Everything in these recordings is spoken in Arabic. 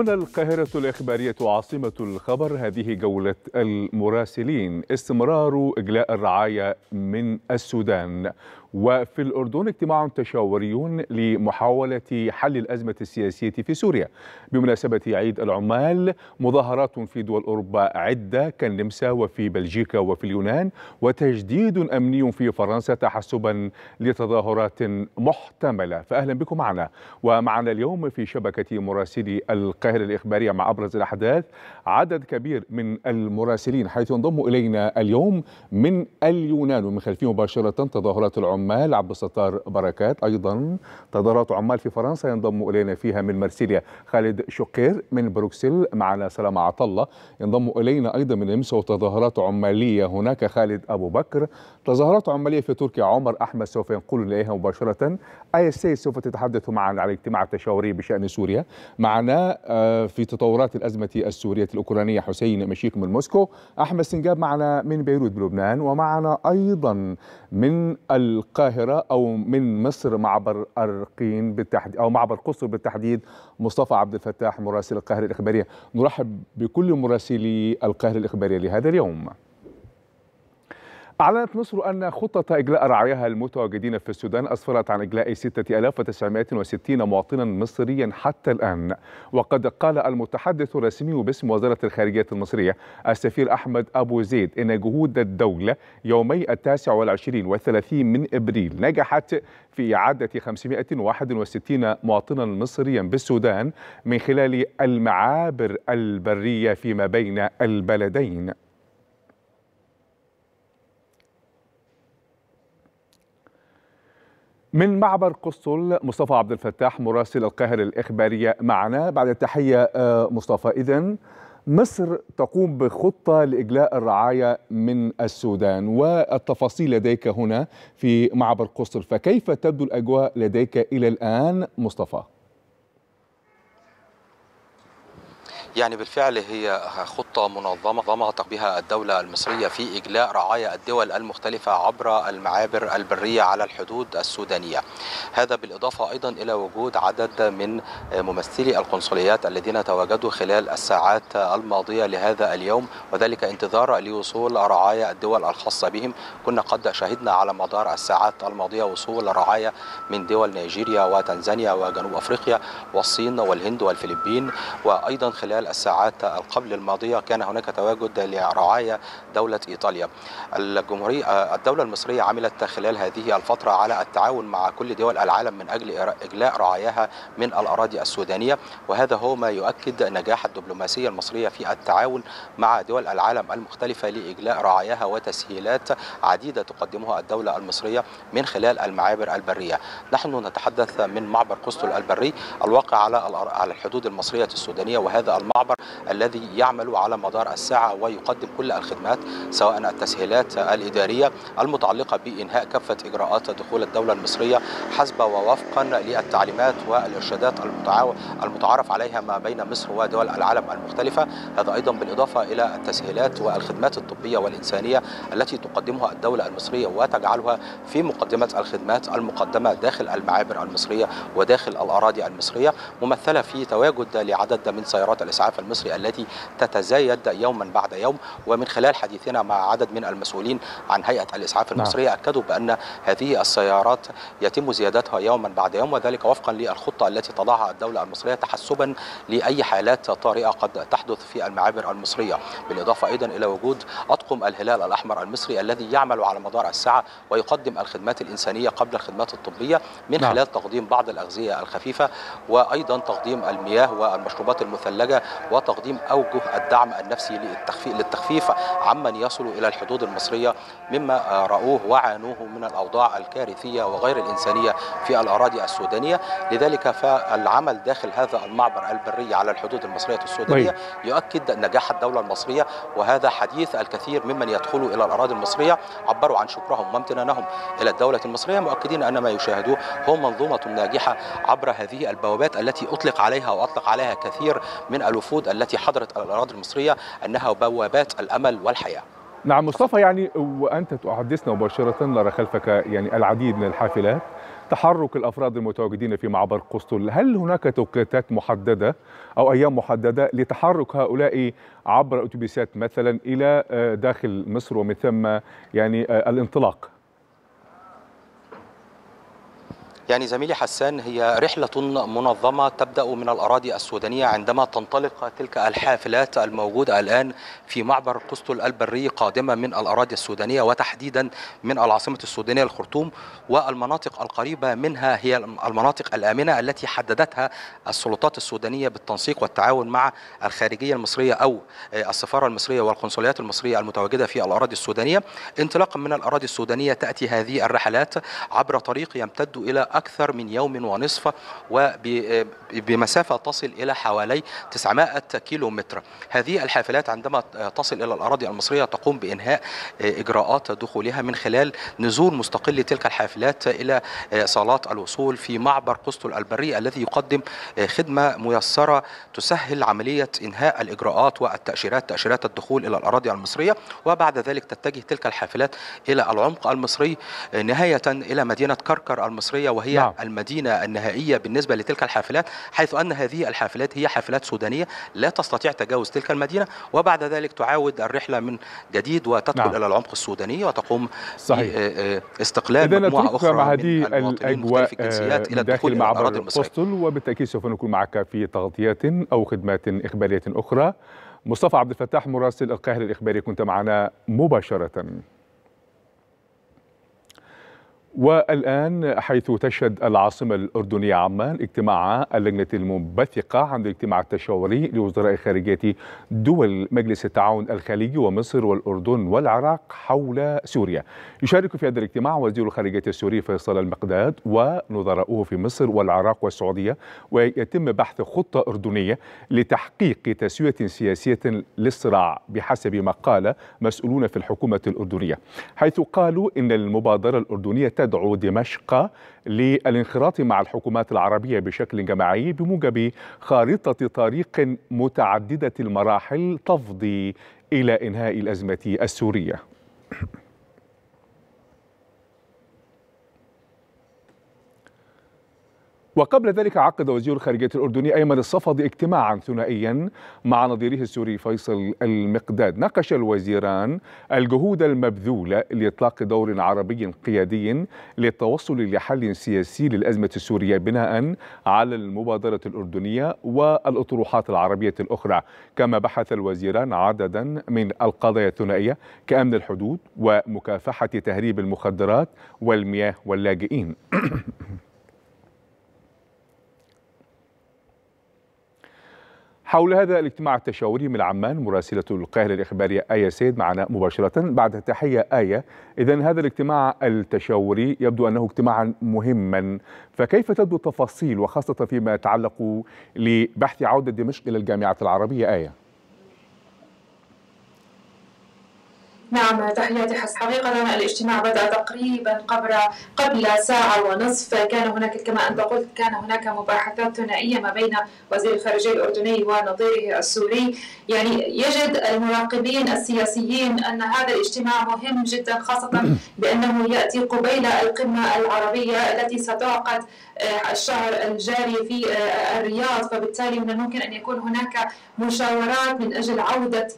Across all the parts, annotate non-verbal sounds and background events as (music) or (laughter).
هنا القاهرة الإخبارية عاصمة الخبر هذه جولة المراسلين. استمرار إجلاء الرعاية من السودان. وفي الأردن اجتماع تشاوري لمحاولة حل الأزمة السياسية في سوريا. بمناسبة عيد العمال مظاهرات في دول أوروبا عدة كالنمسا وفي بلجيكا وفي اليونان وتجديد أمني في فرنسا تحسبا لتظاهرات محتملة. فأهلا بكم معنا. ومعنا اليوم في شبكة مراسلي القاهرة الإخبارية مع أبرز الأحداث عدد كبير من المراسلين حيث ينضم إلينا اليوم من اليونان. ومن خلفه مباشرة تظاهرات العمال عمال عبد الستار بركات. أيضا تظاهرات عمال في فرنسا ينضم إلينا فيها من مرسيليا خالد شقير من بروكسل. معنا سلامة عطا الله ينضم إلينا أيضا من النمسا وتظاهرات عمالية هناك خالد أبو بكر. تظاهرات عماليه في تركيا. عمر أحمد سوف ينقل إليها مباشرة. أي اس سوف تتحدث معنا على الاجتماع التشاوري بشأن سوريا. معنا في تطورات الأزمة السورية الأوكرانية حسين مشيك من موسكو. أحمد سنجاب معنا من بيروت بلبنان ومعنا أيضا من القاهرة أو من مصر معبر أرقين بالتحديد أو معبر قصر بالتحديد مصطفى عبد الفتاح مراسل القاهرة الإخبارية. نرحب بكل مراسلي القاهرة الإخبارية لهذا اليوم. أعلنت مصر أن خطة إجلاء رعاياها المتواجدين في السودان أسفرت عن إجلاء 6960 مواطنا مصريا حتى الآن. وقد قال المتحدث الرسمي باسم وزارة الخارجية المصرية السفير أحمد أبو زيد إن جهود الدولة يومي التاسع والعشرين والثلاثين من إبريل نجحت في إعادة 561 مواطنا مصريا بالسودان من خلال المعابر البرية فيما بين البلدين. من معبر قسطل مصطفى عبد الفتاح مراسل القاهرة الإخبارية معنا بعد التحية مصطفى إذن مصر تقوم بخطة لإجلاء الرعاية من السودان والتفاصيل لديك هنا في معبر قسطل فكيف تبدو الأجواء لديك إلى الآن مصطفى؟ يعني بالفعل هي خطة منظمة بها الدولة المصرية في إجلاء رعايا الدول المختلفة عبر المعابر البرية على الحدود السودانية. هذا بالإضافة أيضا إلى وجود عدد من ممثلي القنصليات الذين تواجدوا خلال الساعات الماضية لهذا اليوم وذلك انتظار لوصول رعايا الدول الخاصة بهم. كنا قد شهدنا على مدار الساعات الماضية وصول رعايا من دول نيجيريا وتنزانيا وجنوب أفريقيا والصين والهند والفلبين وأيضا خلال خلال الساعات قبل الماضية كان هناك تواجد لرعايا دولة إيطاليا. الجمهورية الدولة المصرية عملت خلال هذه الفترة على التعاون مع كل دول العالم من أجل إجلاء رعاياها من الأراضي السودانية وهذا هو ما يؤكد نجاح الدبلوماسية المصرية في التعاون مع دول العالم المختلفة لإجلاء رعاياها وتسهيلات عديدة تقدمها الدولة المصرية من خلال المعابر البرية. نحن نتحدث من معبر قسطل البري الواقع على على الحدود المصرية السودانية وهذا المعبر الذي يعمل على مدار الساعة ويقدم كل الخدمات سواء التسهيلات الإدارية المتعلقة بإنهاء كافة إجراءات دخول الدولة المصرية حسب ووفقا للتعليمات والإرشادات المتعارف عليها ما بين مصر ودول العالم المختلفة. هذا أيضا بالإضافة إلى التسهيلات والخدمات الطبية والإنسانية التي تقدمها الدولة المصرية وتجعلها في مقدمة الخدمات المقدمة داخل المعابر المصرية وداخل الأراضي المصرية ممثلة في تواجد لعدد من سيارات الإسعاف. المصري التي تتزايد يوما بعد يوم ومن خلال حديثنا مع عدد من المسؤولين عن هيئة الإسعاف المصرية نعم. أكدوا بأن هذه السيارات يتم زيادتها يوما بعد يوم وذلك وفقا للخطة التي تضعها الدولة المصرية تحسبا لأي حالات طارئة قد تحدث في المعابر المصرية بالإضافة أيضا إلى وجود أطقم الهلال الأحمر المصري الذي يعمل على مدار الساعة ويقدم الخدمات الإنسانية قبل الخدمات الطبية من نعم. خلال تقديم بعض الأغذية الخفيفة وأيضا تقديم المياه والمشروبات المثلجة وتقديم أوجه الدعم النفسي للتخفيف, للتخفيف عمن يصل إلى الحدود المصرية مما رأوه وعانوه من الأوضاع الكارثية وغير الإنسانية في الأراضي السودانية. لذلك فالعمل داخل هذا المعبر البري على الحدود المصرية السودانية يؤكد نجاح الدولة المصرية وهذا حديث الكثير ممن يدخلوا إلى الأراضي المصرية عبروا عن شكرهم وامتنانهم إلى الدولة المصرية مؤكدين أن ما يشاهدوه هو منظومة ناجحة عبر هذه البوابات التي أطلق عليها وأطلق عليها كثير من الوفود التي حضرت الأراضي المصرية أنها بوابات الأمل والحياة. نعم مصطفى يعني وأنت تحدثنا مباشرة نرى خلفك يعني العديد من الحافلات تحرك الأفراد المتواجدين في معبر قسطل. هل هناك توقيتات محددة أو أيام محددة لتحرك هؤلاء عبر أتوبيسات مثلا إلى داخل مصر ومن ثم يعني الانطلاق؟ يعني زميلي حسان هي رحلة منظمة تبدأ من الأراضي السودانية عندما تنطلق تلك الحافلات الموجودة الآن في معبر قسطل البري قادمة من الأراضي السودانية وتحديدا من العاصمة السودانية الخرطوم. والمناطق القريبة منها هي المناطق الآمنة التي حددتها السلطات السودانية بالتنسيق والتعاون مع الخارجية المصرية أو السفارة المصرية والقنصليات المصرية المتواجدة في الأراضي السودانية. انطلاقا من الأراضي السودانية تأتي هذه الرحلات عبر طريق يمتد إلى أكثر من يوم ونصف وبمسافة تصل إلى حوالي 900 كيلو متر هذه الحافلات عندما تصل إلى الأراضي المصرية تقوم بإنهاء إجراءات دخولها من خلال نزول مستقل تلك الحافلات إلى صالات الوصول في معبر قسطل البري الذي يقدم خدمة ميسرة تسهل عملية إنهاء الإجراءات والتأشيرات تأشيرات الدخول إلى الأراضي المصرية. وبعد ذلك تتجه تلك الحافلات إلى العمق المصري نهاية إلى مدينة كركر المصرية وهي نعم. المدينة النهائية بالنسبة لتلك الحافلات حيث أن هذه الحافلات هي حافلات سودانية لا تستطيع تجاوز تلك المدينة وبعد ذلك تعاود الرحلة من جديد وتدخل نعم. إلى العمق السوداني وتقوم صحيح. استقلال مجموعة أخرى مع هذه من الأجواء الجنسيات إلى الدخول إلى الأراضي المصرية وبالتأكيد سوف نكون معك في تغطيات أو خدمات إخبارية أخرى مصطفى عبد الفتاح مراسل القاهرة الإخباري كنت معنا مباشرة والآن حيث تشهد العاصمة الأردنية عمان اجتماع اللجنة المنبثقة عن الاجتماع التشاوري لوزراء خارجية دول مجلس التعاون الخليجي ومصر والأردن والعراق حول سوريا. يشارك في هذا الاجتماع وزير الخارجية السوري فيصل المقداد ونظراؤه في مصر والعراق والسعودية ويتم بحث خطة أردنية لتحقيق تسوية سياسية للصراع بحسب ما قال مسؤولون في الحكومة الأردنية حيث قالوا إن المبادرة الأردنية تدعو دمشق للانخراط مع الحكومات العربية بشكل جماعي بموجب خارطة طريق متعددة المراحل تفضي إلى إنهاء الأزمة السورية. وقبل ذلك عقد وزير الخارجية الأردني أيمن الصفدي اجتماعا ثنائيا مع نظيره السوري فيصل المقداد. ناقش الوزيران الجهود المبذولة لإطلاق دور عربي قيادي للتوصل لحل سياسي للأزمة السورية بناء على المبادرة الأردنية والأطروحات العربية الأخرى. كما بحث الوزيران عددا من القضايا الثنائية كأمن الحدود ومكافحة تهريب المخدرات والمياه واللاجئين. (coughs) حول هذا الاجتماع التشاوري من عمان مراسلة القاهرة الإخبارية آية سيد معنا مباشرة. بعد تحية آية إذا هذا الاجتماع التشاوري يبدو أنه اجتماعا مهما. فكيف تبدو التفاصيل وخاصة فيما يتعلق لبحث عودة دمشق إلى الجامعة العربية؟ آية. نعم تحياتي حس حقيقة. الاجتماع بدأ تقريبا قبل قبل ساعة ونصف. كان هناك كما أنت قلت كان هناك مباحثات ثنائية ما بين وزير الخارجية الأردني ونظيره السوري. يعني يجد المراقبين السياسيين أن هذا الاجتماع مهم جدا خاصة (coughs) بأنه يأتي قبيل القمة العربية التي ستعقد الشهر الجاري في الرياض. فبالتالي من الممكن أن يكون هناك مشاورات من أجل عودة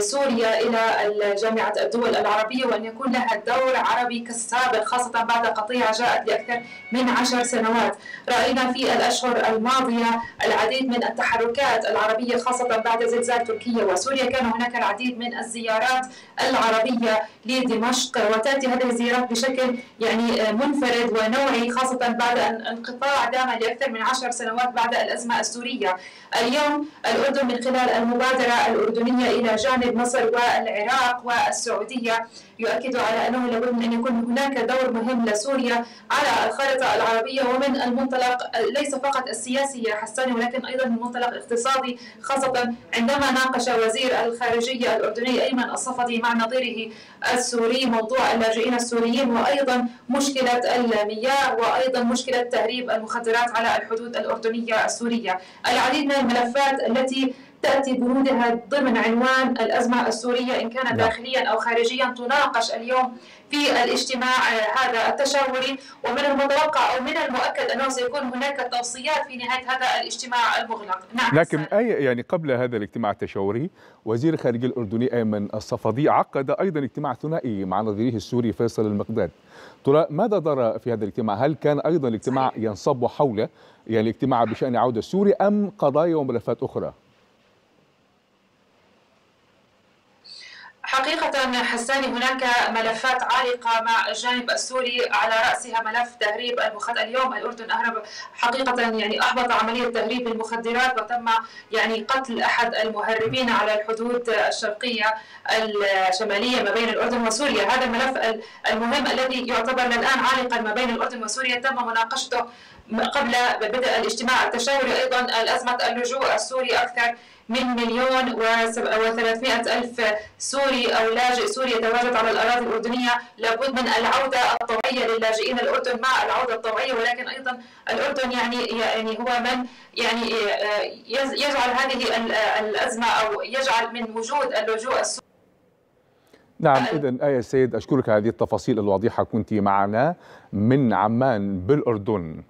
سوريا إلى جامعه الدول العربية وأن يكون لها دور عربي كالسابق خاصة بعد قطيعه جاءت لأكثر من عشر سنوات. رأينا في الأشهر الماضية العديد من التحركات العربية خاصة بعد زلزال تركيا وسوريا كان هناك العديد من الزيارات العربية لدمشق وتأتي هذه الزيارات بشكل يعني منفرد ونوعي خاصة بعد أن انقطاع دام لأكثر من عشر سنوات بعد الأزمة السورية. اليوم الأردن من خلال المبادرة الأردنية إلى جانب مصر والعراق والسعوديه يؤكد على أنه لابد من أن يكون هناك دور مهم لسوريا على الخارطة العربية ومن المنطلق ليس فقط السياسي يا حساني ولكن أيضا من منطلق اقتصادي خاصة عندما ناقش وزير الخارجية الأردني أيمن الصفدي مع نظيره السوري موضوع اللاجئين السوريين وأيضا مشكلة المياه وأيضا مشكلة تهريب المخدرات على الحدود الأردنية السورية. العديد من الملفات التي تأتي بنودها ضمن عنوان الأزمة السورية إن كان داخليا أو خارجيا تناقش اليوم في الاجتماع هذا التشاوري. ومن المتوقع أو من المؤكد أنه سيكون هناك توصيات في نهاية هذا الاجتماع المغلق. نعم لكن أي يعني قبل هذا الاجتماع التشاوري وزير الخارجيه الأردني ايمن الصفدي عقد أيضا اجتماع ثنائي مع نظيره السوري فيصل المقداد. ترى ماذا دار في هذا الاجتماع؟ هل كان أيضا الاجتماع ينصب حول يعني الاجتماع بشأن عودة السوري أم قضايا وملفات أخرى؟ حقيقة حساني هناك ملفات عالقة مع الجانب السوري على رأسها ملف تهريب المخدرات اليوم الأردن أهرب حقيقة يعني أحبط عملية تهريب المخدرات وتم يعني قتل أحد المهربين على الحدود الشرقية الشمالية ما بين الأردن وسوريا. هذا الملف المهم الذي يعتبر الآن عالقا ما بين الأردن وسوريا. تم مناقشته قبل بدء الاجتماع التشاوري أيضا الأزمة اللجوء السوري أكثر من مليون وثلاثمائة ألف سوري أو لاجئ سوري يتواجد على الأراضي الأردنية. لابد من العودة الطوعية للاجئين الأردن مع العودة الطوعية ولكن أيضا الأردن يعني يعني هو من يعني يجعل هذه الأزمة أو يجعل من وجود اللجوء السوري. نعم إذا آية سيد أشكرك هذه التفاصيل الواضحة كنت معنا من عمان بالأردن.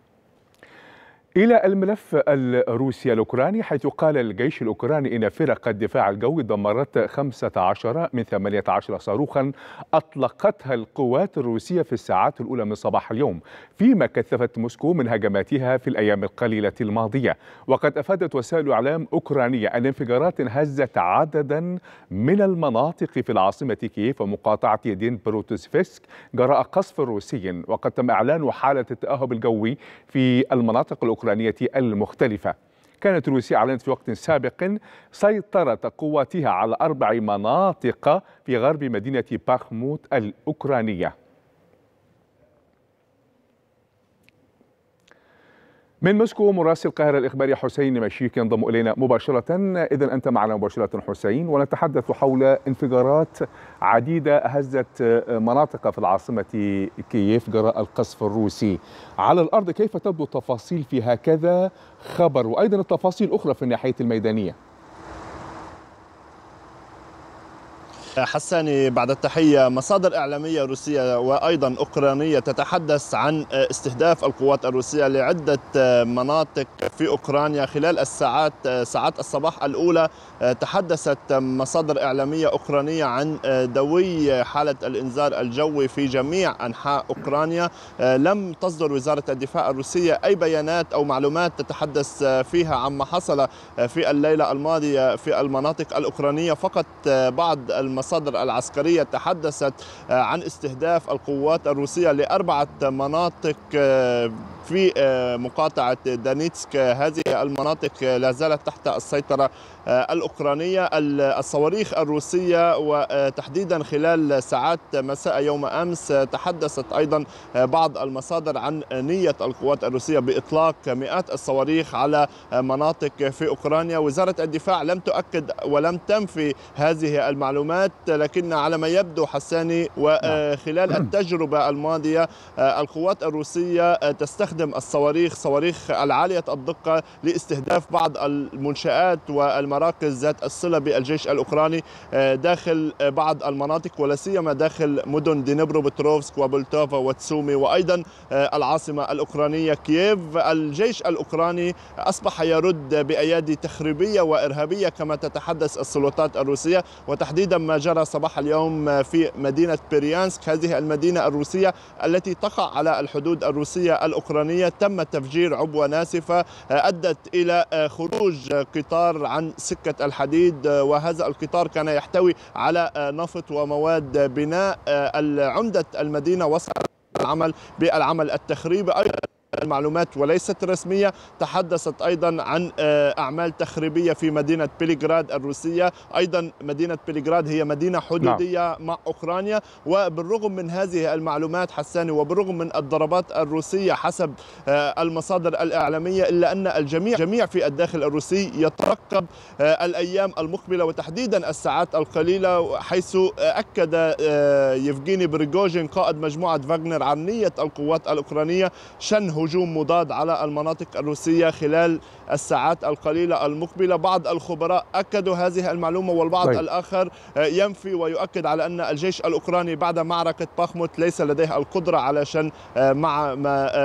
إلى الملف الروسي الأوكراني حيث قال الجيش الأوكراني إن فرق الدفاع الجوي دمرت 15 من 18 صاروخا أطلقتها القوات الروسية في الساعات الأولى من صباح اليوم فيما كثفت موسكو من هجماتها في الأيام القليلة الماضية. وقد أفادت وسائل إعلام أوكرانية أن انفجارات هزت عددا من المناطق في العاصمة كييف ومقاطعة دين بروتوسفسك جراء قصف روسي. وقد تم إعلان حالة التأهب الجوي في المناطق الأوكرانية الأوكرانية المختلفة. كانت روسيا أعلنت في وقت سابق سيطرة قواتها على أربع مناطق في غرب مدينة باخموت الأوكرانية. من موسكو مراسل القاهرة الإخباري حسين مشيك ينضم إلينا مباشرة. إذا أنت معنا مباشرة حسين ونتحدث حول انفجارات عديدة هزت مناطق في العاصمة كييف جراء القصف الروسي. على الأرض كيف تبدو التفاصيل في هكذا خبر؟ وأيضا التفاصيل أخرى في الناحية الميدانية. حساني بعد التحية مصادر إعلامية روسية وأيضا أوكرانية تتحدث عن استهداف القوات الروسية لعدة مناطق في أوكرانيا خلال الساعات ساعات الصباح الأولى. تحدثت مصادر إعلامية أوكرانية عن دوي حالة الإنذار الجوي في جميع أنحاء أوكرانيا. لم تصدر وزارة الدفاع الروسية أي بيانات أو معلومات تتحدث فيها عما حصل في الليلة الماضية في المناطق الأوكرانية. فقط بعض المصادر العسكرية تحدثت عن استهداف القوات الروسية لأربعة مناطق في مقاطعة دانيتسك. هذه المناطق لا زالت تحت السيطرة الأوكرانية الصواريخ الروسية وتحديدا خلال ساعات مساء يوم أمس تحدثت أيضا بعض المصادر عن نية القوات الروسية بإطلاق مئات الصواريخ على مناطق في أوكرانيا. وزارة الدفاع لم تؤكد ولم تنفي هذه المعلومات لكن على ما يبدو حساني وخلال التجربة الماضية القوات الروسية تستخدم الصواريخ صواريخ العالية الدقة لاستهداف بعض المنشآت والمراكز ذات الصلة بالجيش الأوكراني داخل بعض المناطق ولا سيما داخل مدن دنيبرو بتروفسك وبولتافا وسومي وأيضا العاصمة الأوكرانية كييف. الجيش الأوكراني أصبح يرد بأيادي تخريبية وإرهابية كما تتحدث السلطات الروسية وتحديدا ما جرى صباح اليوم في مدينة بيرديانسك هذه المدينة الروسية التي تقع على الحدود الروسية الأوكرانية. تم تفجير عبوة ناسفة أدت إلى خروج قطار عن سكة الحديد وهذا القطار كان يحتوي على نفط ومواد بناء عمدة المدينة وصل العمل بالعمل التخريبي. أيضا المعلومات وليست رسمية. تحدثت أيضا عن أعمال تخريبية في مدينة بيليغراد الروسية. أيضا مدينة بيليغراد هي مدينة حدودية نعم. مع أوكرانيا. وبالرغم من هذه المعلومات حساني وبالرغم من الضربات الروسية حسب المصادر الإعلامية إلا أن الجميع جميع في الداخل الروسي يترقب الأيام المقبلة وتحديدا الساعات القليلة حيث أكد يفغيني بريغوجين قائد مجموعة فاغنر عن نية القوات الأوكرانية شن هجوم مضاد على المناطق الروسية خلال الساعات القليلة المقبلة. بعض الخبراء أكدوا هذه المعلومة والبعض طيب. الآخر ينفي ويؤكد على أن الجيش الأوكراني بعد معركة باخموت ليس لديه القدرة علشان مع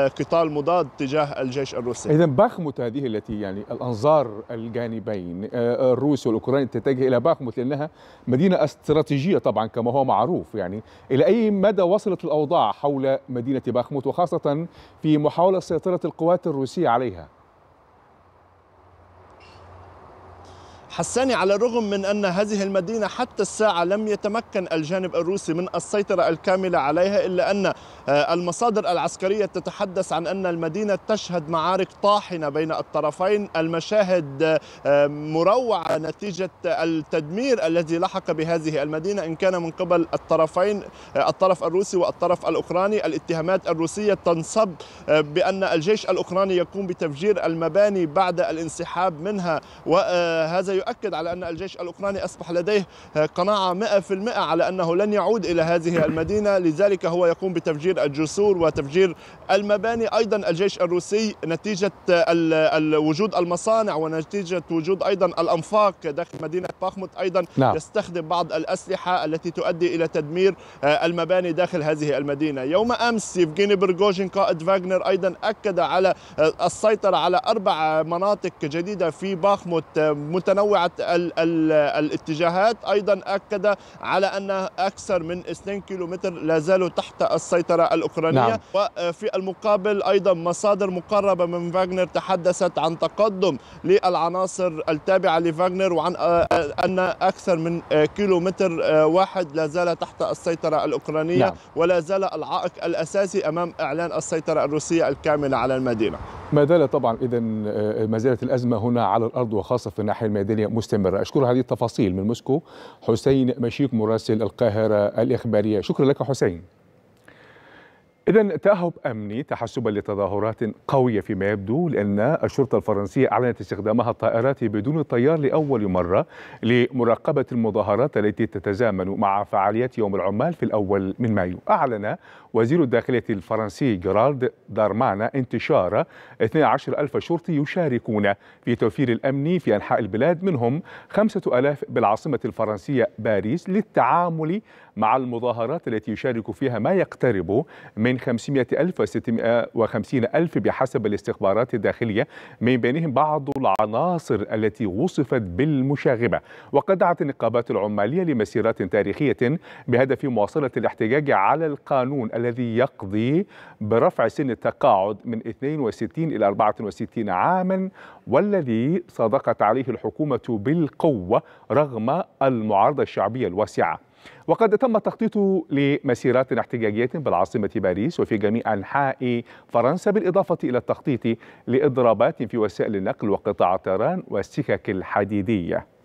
قتال مضاد تجاه الجيش الروسي. إذا باخموت هذه التي يعني الأنظار الجانبين الروس والأوكراني تتجه إلى باخموت لأنها مدينة استراتيجية طبعا كما هو معروف يعني. إلى أي مدى وصلت الأوضاع حول مدينة باخموت وخاصة في محاولة سيطرة القوات الروسية عليها. حساني على الرغم من أن هذه المدينة حتى الساعة لم يتمكن الجانب الروسي من السيطرة الكاملة عليها إلا أن المصادر العسكرية تتحدث عن أن المدينة تشهد معارك طاحنة بين الطرفين. المشاهد مروعة نتيجة التدمير الذي لحق بهذه المدينة إن كان من قبل الطرفين الطرف الروسي والطرف الأوكراني. الاتهامات الروسية تنصب بأن الجيش الأوكراني يقوم بتفجير المباني بعد الانسحاب منها وهذا يؤكد على أن الجيش الأوكراني أصبح لديه قناعة 100% على أنه لن يعود إلى هذه المدينة. لذلك هو يقوم بتفجير الجسور وتفجير المباني. أيضا الجيش الروسي نتيجة وجود المصانع ونتيجة وجود أيضا الأنفاق داخل مدينة باخموت. أيضا نعم. يستخدم بعض الأسلحة التي تؤدي إلى تدمير المباني داخل هذه المدينة. يوم أمس يفغيني برغوجين قائد فاغنر أيضا أكد على السيطرة على أربع مناطق جديدة في باخموت متنوعة ال الاتجاهات. أيضا أكد على أن أكثر من 2 كيلومتر لا زالوا تحت السيطرة الأوكرانية. نعم. وفي المقابل أيضا مصادر مقربة من فاغنر تحدثت عن تقدم للعناصر التابعة لفاغنر وعن أن أكثر من كيلومتر واحد لا زال تحت السيطرة الأوكرانية. نعم. ولا زال العائق الأساسي أمام إعلان السيطرة الروسية الكاملة على المدينة. ما زال طبعا إذا ما زالت الأزمة هنا على الأرض وخاصة في الناحية الميدانية. مستمرة. أشكر هذه التفاصيل من موسكو حسين مشيك مراسل القاهرة الإخبارية. شكرا لك حسين. إذا تأهب أمني تحسبا لتظاهرات قوية فيما يبدو لأن الشرطة الفرنسية أعلنت استخدامها الطائرات بدون طيار لأول مرة لمراقبة المظاهرات التي تتزامن مع فعاليات يوم العمال في الأول من مايو. أعلن وزير الداخلية الفرنسي جيرالد دارمانا انتشار 12 ألف شرطي يشاركون في توفير الأمن في أنحاء البلاد منهم خمسة ألاف بالعاصمة الفرنسية باريس للتعامل مع المظاهرات التي يشارك فيها ما يقترب من 500 ألف و 650 ألف بحسب الاستخبارات الداخلية. من بينهم بعض العناصر التي وصفت بالمشاغبة. وقد دعت النقابات العمالية لمسيرات تاريخية بهدف مواصلة الاحتجاج على القانون الذي يقضي برفع سن التقاعد من 62 إلى 64 عاما والذي صادقت عليه الحكومة بالقوة رغم المعارضة الشعبية الواسعة. وقد تم التخطيط لمسيرات احتجاجية بالعاصمة باريس وفي جميع أنحاء فرنسا بالإضافة إلى التخطيط لإضرابات في وسائل النقل وقطاع الطيران والسكك الحديدية.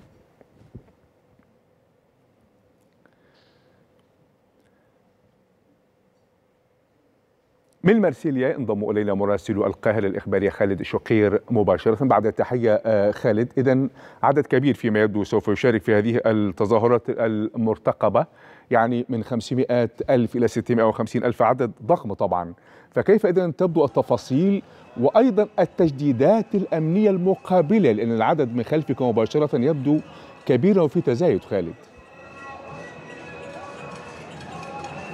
من مرسيليا انضم إلينا مراسل القاهرة الإخبارية خالد شقير مباشرة. بعد التحية خالد اذا عدد كبير فيما يبدو سوف يشارك في هذه التظاهرات المرتقبة يعني من 500 ألف إلى 650 ألف عدد ضخم طبعا. فكيف إذا تبدو التفاصيل وأيضا التجديدات الأمنية المقابلة؟ لأن العدد من خلفك مباشرة يبدو كبيرا وفي تزايد خالد.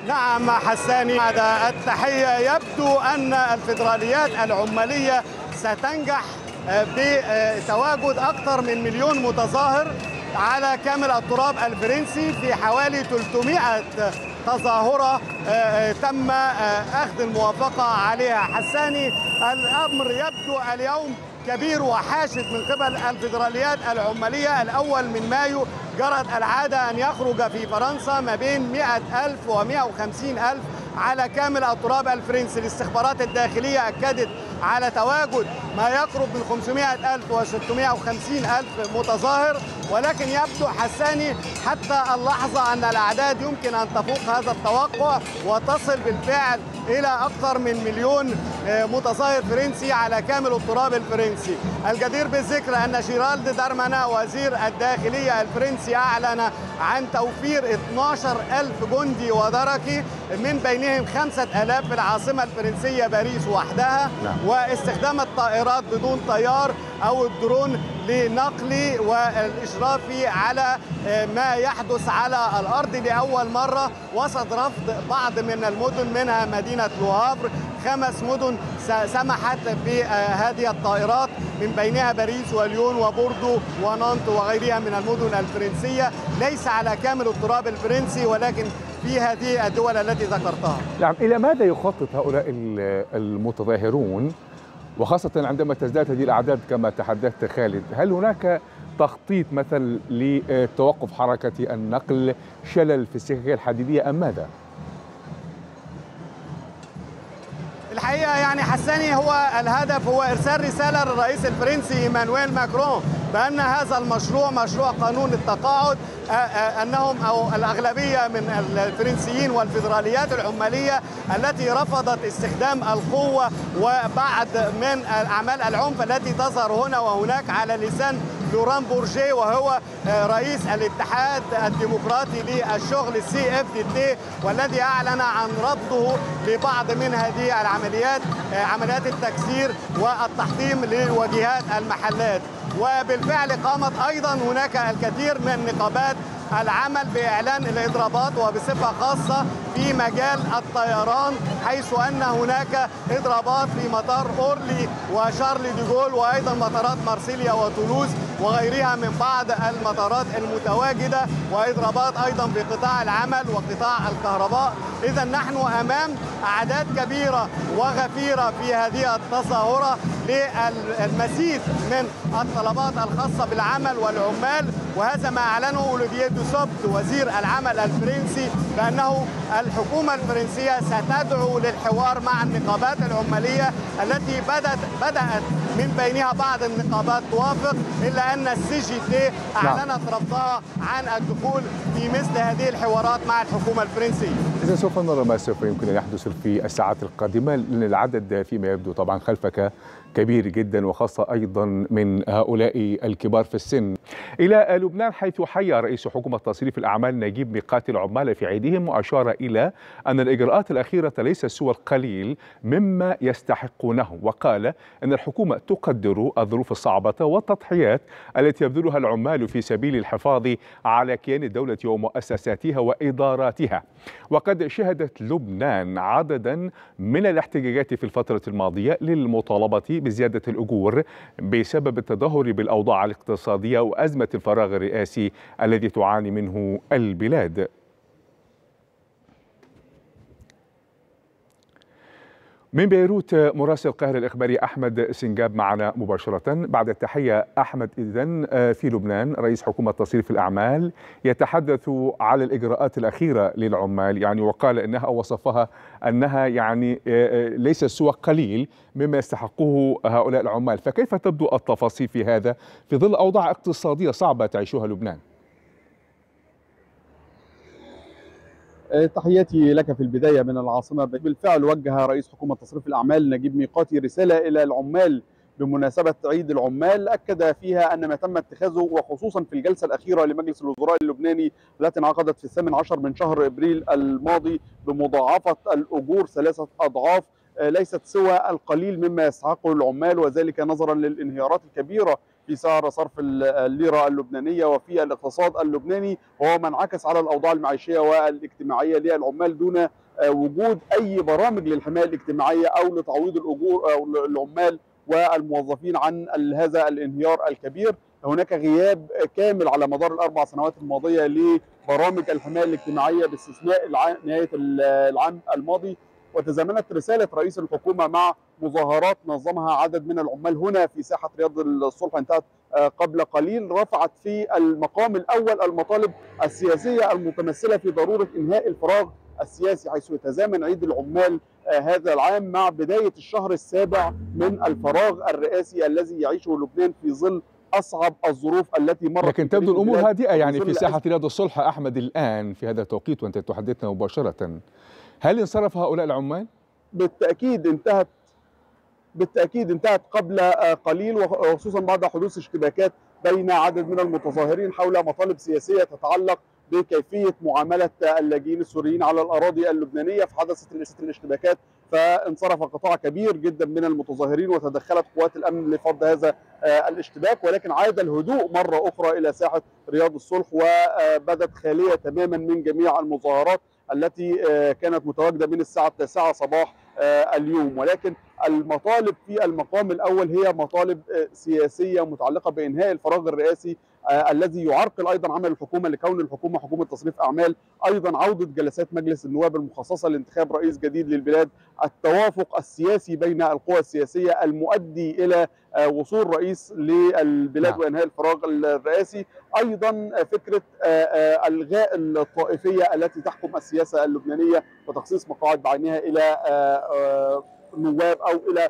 نعم حساني بعد التحية يبدو أن الفيدراليات العمالية ستنجح بتواجد أكثر من مليون متظاهر على كامل التراب الفرنسي في حوالي 300 تظاهرة تم أخذ الموافقة عليها. حساني الأمر يبدو اليوم كبير وحاشد من قبل الفيدراليات العمالية. الأول من مايو جرت العادة أن يخرج في فرنسا ما بين 100 ألف و 150 ألف على كامل التراب الفرنسي. الاستخبارات الداخلية أكدت على تواجد ما يقرب من 500 ألف و 650 ألف متظاهر ولكن يبدو حساني حتى اللحظة أن الأعداد يمكن أن تفوق هذا التوقع وتصل بالفعل إلى أكثر من مليون متظاهر فرنسي على كامل التراب الفرنسي الجدير بالذكر أن جيرالد دارمانا وزير الداخلية الفرنسي أعلن عن توفير 12 ألف جندي ودركي من بينهم 5000 في العاصمة الفرنسية باريس وحدها نعم. واستخدام الطائرات بدون طيار أو الدرون لنقل والإشراف على ما يحدث على الأرض لأول مرة وسط رفض بعض من المدن منها مدينة لوهافر خمس مدن سمحت بهذه الطائرات من بينها باريس وليون وبوردو ونانت وغيرها من المدن الفرنسية. ليس على كامل التراب الفرنسي ولكن في هذه الدول التي ذكرتها. نعم إلى ماذا يخطط هؤلاء ال- المتظاهرون؟ وخاصة عندما تزداد هذه الأعداد كما تحدثت خالد هل هناك تخطيط مثل لتوقف حركة النقل شلل في السكك الحديدية أم ماذا؟ الحقيقة يعني حساني هو الهدف هو إرسال رسالة للرئيس الفرنسي إيمانويل ماكرون بأن هذا المشروع مشروع قانون التقاعد آه، آه، أنهم أو الأغلبية من الفرنسيين والفيدراليات العمالية التي رفضت استخدام القوة وبعد من أعمال العنف التي تظهر هنا وهناك على لسان لوران بورجي وهو آه، رئيس الاتحاد الديمقراطي للشغل ال CFDT والذي أعلن عن رفضه لبعض من هذه العمليات عمليات التكسير والتحطيم لواجهات المحلات. وبالفعل قامت أيضا هناك الكثير من نقابات العمل بإعلان الإضرابات وبصفة خاصة في مجال الطيران حيث أن هناك إضرابات في مطار أورلي وشارل ديغول وأيضا مطارات مارسيليا وتولوز. وغيرها من بعض المطارات المتواجدة واضرابات أيضا في قطاع العمل وقطاع الكهرباء. اذا نحن أمام أعداد كبيرة وغفيرة في هذه التظاهره للمزيد من الطلبات الخاصة بالعمل والعمال. وهذا ما أعلنه اوليفيه دوسوبت وزير العمل الفرنسي بأنه الحكومة الفرنسية ستدعو للحوار مع النقابات العمالية التي بدات بدأت من بينها بعض النقابات. توافق إلا أن ال CGT أعلنت رفضها عن الدخول في مثل هذه الحوارات مع الحكومة الفرنسية. إذا سوف نرى ما سوف يمكن أن يحدث في الساعات القادمة لأن العدد فيما يبدو طبعا خلفك. كبير جدا وخاصة أيضا من هؤلاء الكبار في السن. إلى لبنان حيث حيا رئيس حكومة تصريف الأعمال نجيب ميقات العمال في عيدهم وأشار إلى أن الإجراءات الأخيرة ليس سوى القليل مما يستحقونه. وقال أن الحكومة تقدر الظروف الصعبة والتضحيات التي يبذلها العمال في سبيل الحفاظ على كيان الدولة ومؤسساتها وإداراتها. وقد شهدت لبنان عددا من الاحتجاجات في الفترة الماضية للمطالبة بزيادة الأجور بسبب التدهور بالأوضاع الاقتصادية وأزمة الفراغ الرئاسي الذي تعاني منه البلاد. من بيروت مراسل القاهرة الإخباري أحمد سنجاب معنا مباشرة. بعد التحية أحمد إذن في لبنان رئيس حكومة تصريف الأعمال يتحدث على الإجراءات الأخيرة للعمال. يعني وقال إنها وصفها أنها يعني ليس سوى قليل مما يستحقه هؤلاء العمال. فكيف تبدو التفاصيل في هذا في ظل أوضاع اقتصادية صعبة تعيشها لبنان؟ تحياتي لك في البداية من العاصمة. بالفعل وجه رئيس حكومة تصريف الأعمال نجيب ميقاتي رسالة إلى العمال بمناسبة عيد العمال. أكد فيها أن ما تم اتخاذه وخصوصا في الجلسة الأخيرة لمجلس الوزراء اللبناني التي انعقدت في الثامن عشر من شهر إبريل الماضي بمضاعفة الأجور ثلاثة أضعاف ليست سوى القليل مما يستحقه العمال وذلك نظرا للانهيارات الكبيرة في سعر صرف الليرة اللبنانية وفي الاقتصاد اللبناني وهو ما انعكس على الأوضاع المعيشية والاجتماعية للعمال دون وجود أي برامج للحماية الاجتماعية أو لتعويض الأجور أو العمال والموظفين عن هذا الانهيار الكبير. هناك غياب كامل على مدار الأربع سنوات الماضية لبرامج الحماية الاجتماعية باستثناء نهاية العام الماضي. وتزامنت رسالة رئيس الحكومة مع مظاهرات نظمها عدد من العمال هنا في ساحة رياض الصلح انتهت قبل قليل رفعت في المقام الأول المطالب السياسية المتمثلة في ضرورة إنهاء الفراغ السياسي حيث يتزامن عيد العمال هذا العام مع بداية الشهر السابع من الفراغ الرئاسي الذي يعيشه لبنان في ظل أصعب الظروف التي مرت لكن تبدو الأمور هادئة يعني في ساحة رياض الصلح. أحمد الآن في هذا التوقيت وأنت تحدثنا مباشرة. هل انصرف هؤلاء العمال؟ بالتأكيد انتهت بالتأكيد انتهت قبل قليل وخصوصا بعد حدوث اشتباكات بين عدد من المتظاهرين حول مطالب سياسية تتعلق بكيفية معاملة اللاجئين السوريين على الأراضي اللبنانية فحدثت الاشتباكات فانصرف قطاع كبير جدا من المتظاهرين وتدخلت قوات الأمن لفض هذا الاشتباك ولكن عاد الهدوء مرة أخرى إلى ساحة رياض الصلح وبدت خالية تماما من جميع المظاهرات التي كانت متواجدة من الساعة التاسعة صباح اليوم. ولكن المطالب في المقام الأول هي مطالب سياسية متعلقة بإنهاء الفراغ الرئاسي الذي يعرقل أيضا عمل الحكومة لكون الحكومة حكومة تصريف أعمال أيضا عودة جلسات مجلس النواب المخصصة لانتخاب رئيس جديد للبلاد التوافق السياسي بين القوى السياسية المؤدي إلى وصول رئيس للبلاد نعم. وإنهاء الفراغ الرئاسي أيضا فكرة ألغاء الطائفية التي تحكم السياسة اللبنانية وتخصيص مقاعد بعينها إلى نواب أو إلى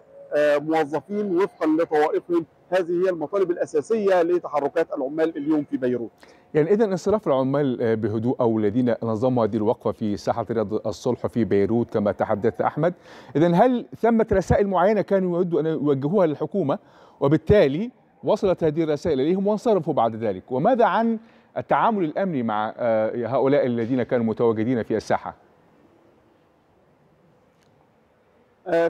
موظفين وفقا لطوائفهم هذه هي المطالب الأساسية لتحركات العمال اليوم في بيروت. يعني اذا انصراف العمال بهدوء أو الذين نظموا هذه الوقفة في ساحة رياض الصلح في بيروت كما تحدث أحمد، اذا هل ثمة رسائل معينة كانوا يودوا أن يوجهوها للحكومة وبالتالي وصلت هذه الرسائل إليهم وانصرفوا بعد ذلك، وماذا عن التعامل الأمني مع هؤلاء الذين كانوا متواجدين في الساحة؟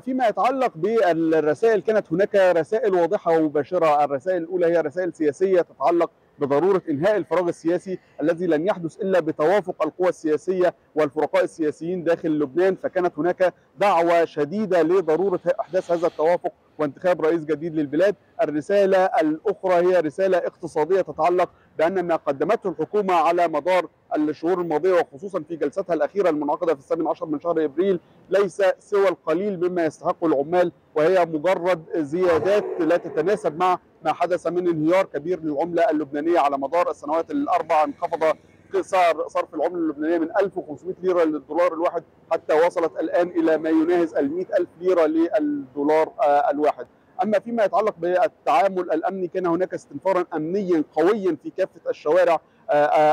فيما يتعلق بالرسائل كانت هناك رسائل واضحة ومباشرة، الرسائل الأولى هي رسائل سياسية تتعلق بضرورة إنهاء الفراغ السياسي الذي لن يحدث إلا بتوافق القوى السياسية والفرقاء السياسيين داخل لبنان، فكانت هناك دعوة شديدة لضرورة أحداث هذا التوافق وانتخاب رئيس جديد للبلاد، الرسالة الأخرى هي رسالة اقتصادية تتعلق بأن ما قدمته الحكومة على مدار الشهور الماضية وخصوصا في جلستها الأخيرة المنعقدة في الثامن عشر من شهر إبريل ليس سوى القليل مما يستحقه العمال وهي مجرد زيادات لا تتناسب مع ما حدث من انهيار كبير للعملة اللبنانية على مدار السنوات الأربع انخفض سعر صرف العملة اللبنانية من 1500 ليرة للدولار الواحد حتى وصلت الآن إلى ما يناهز ال 100000 ليرة للدولار الواحد. أما فيما يتعلق بالتعامل الأمني كان هناك استنفارا أمنيا قويا في كافة الشوارع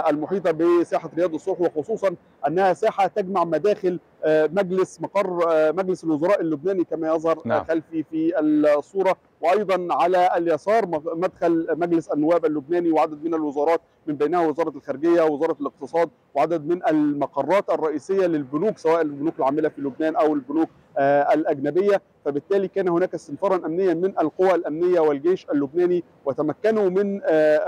المحيطة بساحة رياض الصلح وخصوصا أنها ساحة تجمع مداخل مجلس مقر مجلس الوزراء اللبناني كما يظهر نعم. خلفي في الصورة وأيضا على اليسار مدخل مجلس النواب اللبناني وعدد من الوزارات من بينها وزارة الخارجية ووزاره الاقتصاد وعدد من المقرات الرئيسية للبنوك سواء البنوك العاملة في لبنان أو البنوك الأجنبية فبالتالي كان هناك استنفارا امنيا من القوى الأمنية والجيش اللبناني وتمكنوا من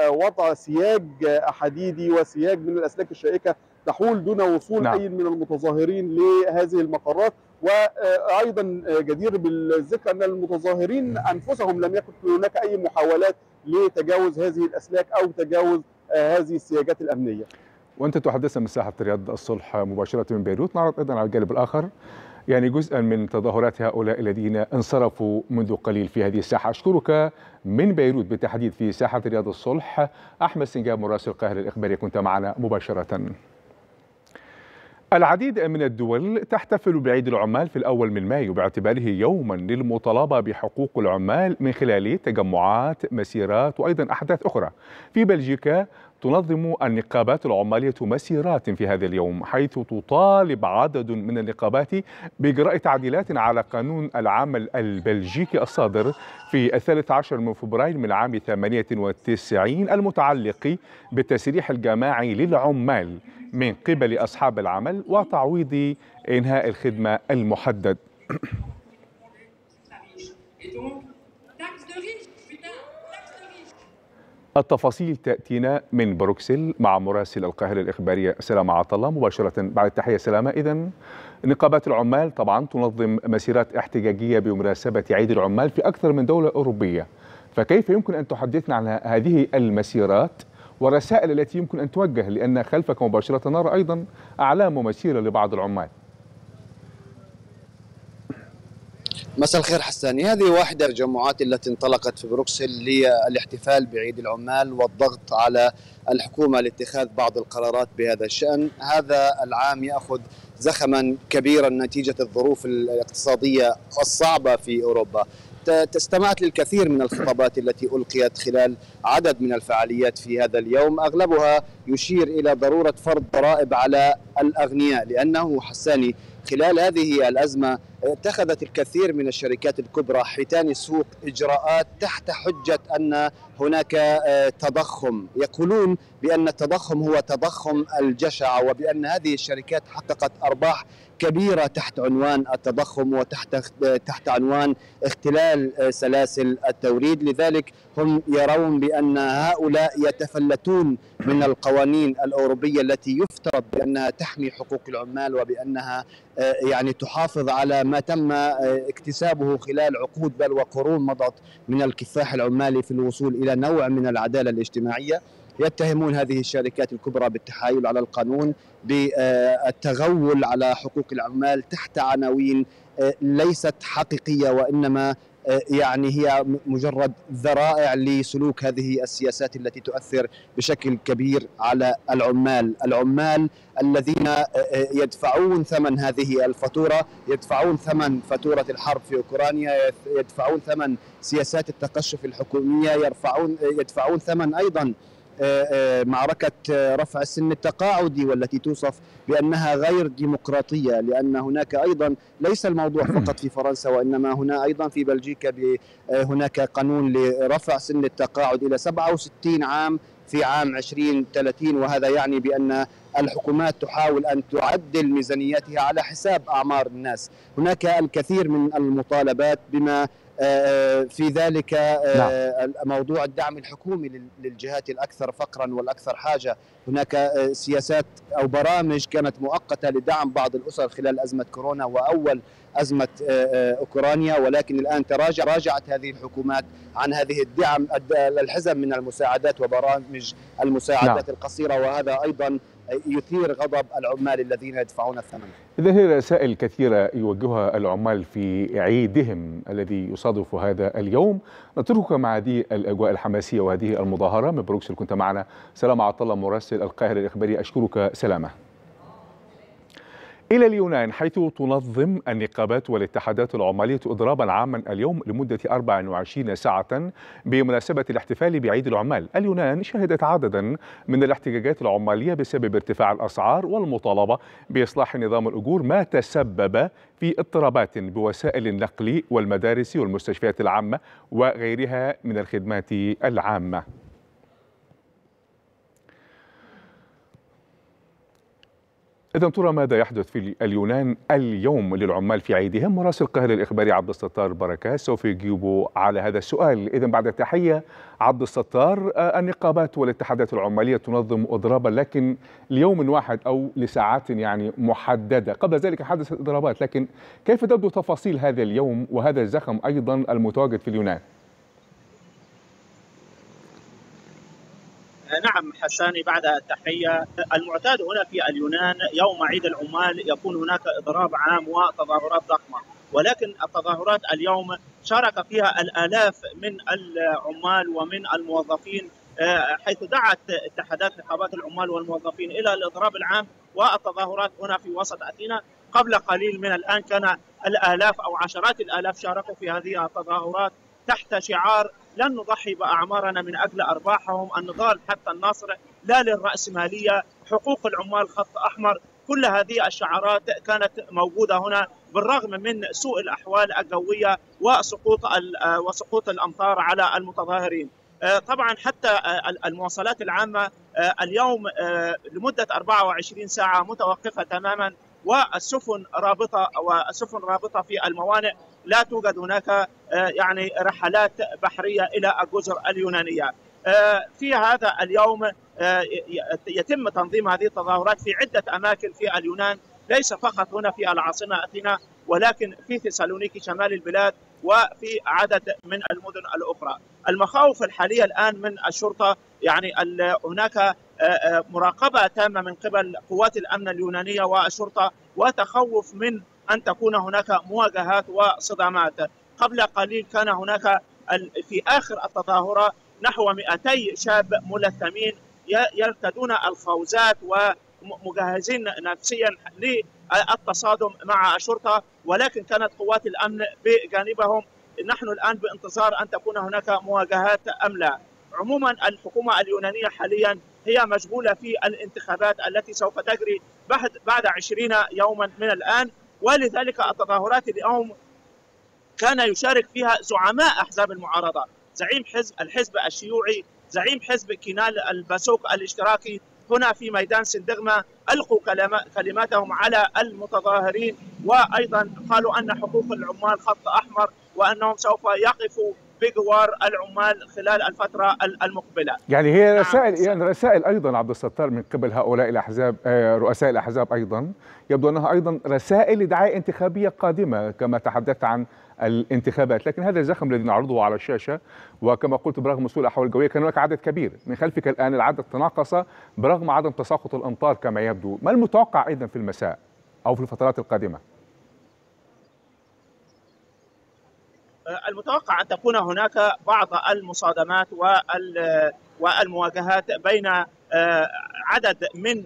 وضع سياج حديدي وسياج من الأسلاك الشائكة تحول دون وصول نعم. أي من المتظاهرين لهذه المقرات وأيضا جدير بالذكر أن المتظاهرين أنفسهم لم يكن هناك أي محاولات لتجاوز هذه الأسلاك أو تجاوز هذه السياجات الأمنية. وأنت تحدثنا من ساحة رياض الصلح مباشرة من بيروت نعرض أيضا على الجانب الآخر يعني جزءا من تظاهرات هؤلاء الذين انصرفوا منذ قليل في هذه الساحة أشكرك من بيروت بالتحديد في ساحة رياض الصلح أحمد سنجاب مراسل القاهرة الاخباريه كنت معنا مباشرة العديد من الدول تحتفل بعيد العمال في الأول من مايو باعتباره يوما للمطالبة بحقوق العمال من خلال تجمعات مسيرات وأيضا أحداث أخرى. في بلجيكا تنظم النقابات العمالية مسيرات في هذا اليوم حيث تطالب عدد من النقابات بإجراء تعديلات على قانون العمل البلجيكي الصادر في الثالث عشر من فبراير من عام 98 المتعلق بالتسريح الجماعي للعمال. من قبل أصحاب العمل وتعويض إنهاء الخدمة المحدد. التفاصيل تأتينا من بروكسل مع مراسل القاهرة الإخبارية سلامة عطلة مباشرة بعد التحية سلامة. إذا نقابات العمال طبعا تنظم مسيرات احتجاجية بمناسبة عيد العمال في أكثر من دولة أوروبية. فكيف يمكن أن تحدثنا عن هذه المسيرات؟ والرسائل التي يمكن أن توجه لأن خلفك مباشرة نرى أيضا أعلام مسيرة لبعض العمال. مساء الخير حساني هذه واحدة من التجمعات التي انطلقت في بروكسل للاحتفال بعيد العمال والضغط على الحكومة لاتخاذ بعض القرارات بهذا الشأن. هذا العام يأخذ زخما كبيرا نتيجة الظروف الاقتصادية الصعبة في أوروبا. استمعت للكثير من الخطابات التي ألقيت خلال عدد من الفعاليات في هذا اليوم. أغلبها يشير إلى ضرورة فرض ضرائب على الأغنياء لأنه حساني خلال هذه الأزمة اتخذت الكثير من الشركات الكبرى حيتان السوق إجراءات تحت حجة أن هناك تضخم. يقولون بأن التضخم هو تضخم الجشع وبأن هذه الشركات حققت أرباح كبيرة تحت عنوان التضخم وتحت تحت عنوان اختلال سلاسل التوريد. لذلك هم يرون بأن هؤلاء يتفلتون من القوانين الأوروبية التي يفترض بأنها تحمي حقوق العمال وبأنها يعني تحافظ على ما تم اكتسابه خلال عقود بل وقرون مضت من الكفاح العمالي في الوصول إلى نوع من العدالة الاجتماعية. يتهمون هذه الشركات الكبرى بالتحايل على القانون بالتغول على حقوق العمال تحت عناوين ليست حقيقية وإنما يعني هي مجرد ذرائع لسلوك هذه السياسات التي تؤثر بشكل كبير على العمال، العمال الذين يدفعون ثمن هذه الفاتورة، يدفعون ثمن فاتورة الحرب في أوكرانيا، يدفعون ثمن سياسات التقشف الحكومية، يرفعون يدفعون ثمن أيضا معركة رفع السن التقاعدي والتي توصف بأنها غير ديمقراطية لأن هناك أيضا ليس الموضوع (clears throat) فقط في فرنسا وإنما هنا أيضا في بلجيكا هناك قانون لرفع سن التقاعد إلى 67 عام في عام 2030 وهذا يعني بأن الحكومات تحاول أن تعدل ميزانياتها على حساب أعمار الناس. هناك الكثير من المطالبات بما في ذلك نعم. موضوع الدعم الحكومي للجهات الأكثر فقرا والأكثر حاجة هناك سياسات أو برامج كانت مؤقتة لدعم بعض الأسر خلال أزمة كورونا وأول أزمة أوكرانيا ولكن الآن تراجع راجعت هذه الحكومات عن هذه الدعم الحزم من المساعدات وبرامج المساعدات نعم. القصيرة وهذا أيضا يثير غضب العمال الذين يدفعون الثمن. إذا هي رسائل كثيرة يوجهها العمال في عيدهم الذي يصادف هذا اليوم نتركك مع هذه الأجواء الحماسية وهذه المظاهرة. من بروكسل كنت معنا سلام الله مراسل القاهرة الإخباري أشكرك سلامة. إلى اليونان حيث تنظم النقابات والاتحادات العمالية إضرابا عاما اليوم لمدة 24 ساعة بمناسبة الاحتفال بعيد العمال. اليونان شهدت عددا من الاحتجاجات العمالية بسبب ارتفاع الأسعار والمطالبة بإصلاح نظام الأجور ما تسبب في اضطرابات بوسائل النقل والمدارس والمستشفيات العامة وغيرها من الخدمات العامة. إذا ترى ماذا يحدث في اليونان اليوم للعمال في عيدهم؟ مراسل القاهرة الإخباري عبد الستار بركات سوف يجيب على هذا السؤال، إذا بعد التحية عبد الستار النقابات والاتحادات العمالية تنظم إضرابا لكن ليوم واحد أو لساعات يعني محددة، قبل ذلك حدثت إضرابات، لكن كيف تبدو تفاصيل هذا اليوم وهذا الزخم أيضا المتواجد في اليونان؟ نعم حساني بعد التحية. المعتاد هنا في اليونان يوم عيد العمال يكون هناك إضراب عام وتظاهرات ضخمة. ولكن التظاهرات اليوم شارك فيها الآلاف من العمال ومن الموظفين حيث دعت اتحادات نقابات العمال والموظفين إلى الإضراب العام والتظاهرات هنا في وسط أثينا. قبل قليل من الآن كان الآلاف أو عشرات الآلاف شاركوا في هذه التظاهرات تحت شعار لن نضحي بأعمارنا من أجل أرباحهم. النضال حتى النصر لا للرأسمالية حقوق العمال خط أحمر. كل هذه الشعارات كانت موجودة هنا بالرغم من سوء الأحوال الجوية وسقوط وسقوط الأمطار على المتظاهرين. طبعا حتى المواصلات العامة اليوم لمدة 24 ساعة متوقفة تماما. والسفن رابطة والسفن رابطة في الموانئ. لا توجد هناك يعني رحلات بحرية إلى الجزر اليونانية. في هذا اليوم يتم تنظيم هذه التظاهرات في عدة أماكن في اليونان ليس فقط هنا في العاصمة أثينا ولكن في ثessalونيكي شمال البلاد وفي عدد من المدن الأخرى. المخاوف الحالية الآن من الشرطة يعني هناك مراقبة تامة من قبل قوات الأمن اليونانية والشرطة وتخوف من أن تكون هناك مواجهات وصدامات قبل قليل كان هناك في آخر التظاهرة نحو 200 شاب ملثمين يرتدون الخوذات ومجهزين نفسيا للتصادم مع الشرطة ولكن كانت قوات الأمن بجانبهم. نحن الآن بانتظار أن تكون هناك مواجهات أم لا. عموما الحكومة اليونانية حاليا هي مشغولة في الانتخابات التي سوف تجري بعد بعد 20 يوما من الآن. ولذلك التظاهرات اليوم كان يشارك فيها زعماء أحزاب المعارضة. زعيم حزب الحزب الشيوعي زعيم حزب كينال الباسوك الاشتراكي هنا في ميدان سينتاغما ألقوا كلماتهم على المتظاهرين وأيضا قالوا أن حقوق العمال خط أحمر وأنهم سوف يقفوا بجوار العمال خلال الفترة المقبلة. يعني هي رسائل يعني رسائل أيضا عبد الستار من قبل هؤلاء الأحزاب رؤساء الأحزاب أيضا. يبدو أنها أيضا رسائل لدعاية انتخابية قادمة كما تحدثت عن الانتخابات. لكن هذا الزخم الذي نعرضه على الشاشة وكما قلت برغم سوء الأحوال الجوية كان هناك عدد كبير. من خلفك الآن العدد تناقص برغم عدم تساقط الأمطار كما يبدو. ما المتوقع أيضا في المساء أو في الفترات القادمة؟ المتوقع أن تكون هناك بعض المصادمات والمواجهات بين عدد من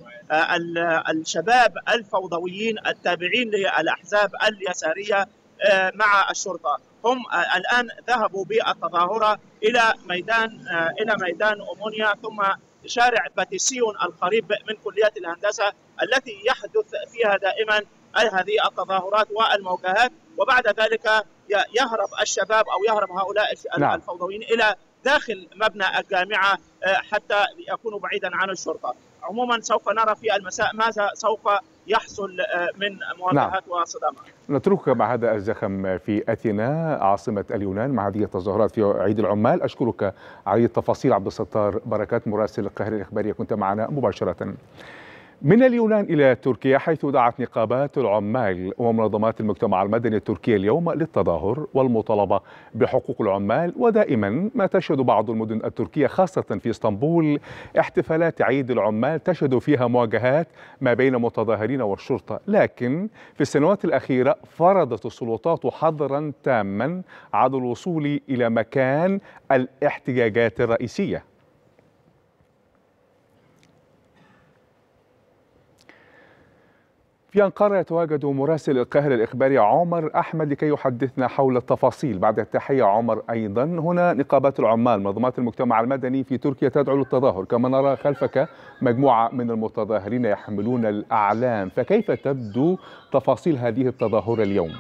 الشباب الفوضويين التابعين للأحزاب اليسارية مع الشرطة. هم الآن ذهبوا بالتظاهرة إلى ميدان إلى ميدان أمونيا ثم شارع باتيسيون القريب من كلية الهندسة التي يحدث فيها دائما هذه التظاهرات والمواجهات وبعد ذلك يهرب الشباب أو يهرب هؤلاء نعم. الفوضويين إلى داخل مبنى الجامعة حتى يكونوا بعيدا عن الشرطة. عموما سوف نرى في المساء ماذا سوف يحصل من مواجهات نعم. وصدامات. نتركك مع هذا الزخم في أثينا عاصمة اليونان مع هذه التظاهرات في عيد العمال أشكرك على التفاصيل عبد الستار بركات مراسل القاهرة الإخبارية كنت معنا مباشرة. من اليونان إلى تركيا حيث دعت نقابات العمال ومنظمات المجتمع المدني التركي اليوم للتظاهر والمطالبة بحقوق العمال ودائما ما تشهد بعض المدن التركية خاصة في إسطنبول احتفالات عيد العمال تشهد فيها مواجهات ما بين متظاهرين والشرطة. لكن في السنوات الأخيرة فرضت السلطات حظرا تاما على الوصول إلى مكان الاحتجاجات الرئيسية. في أنقرة يتواجد مراسل القاهرة الإخباري عمر أحمد لكي يحدثنا حول التفاصيل. بعد التحية عمر أيضا. هنا نقابات العمال منظمات المجتمع المدني في تركيا تدعو للتظاهر. كما نرى خلفك مجموعة من المتظاهرين يحملون الأعلام. فكيف تبدو تفاصيل هذه التظاهرة اليوم؟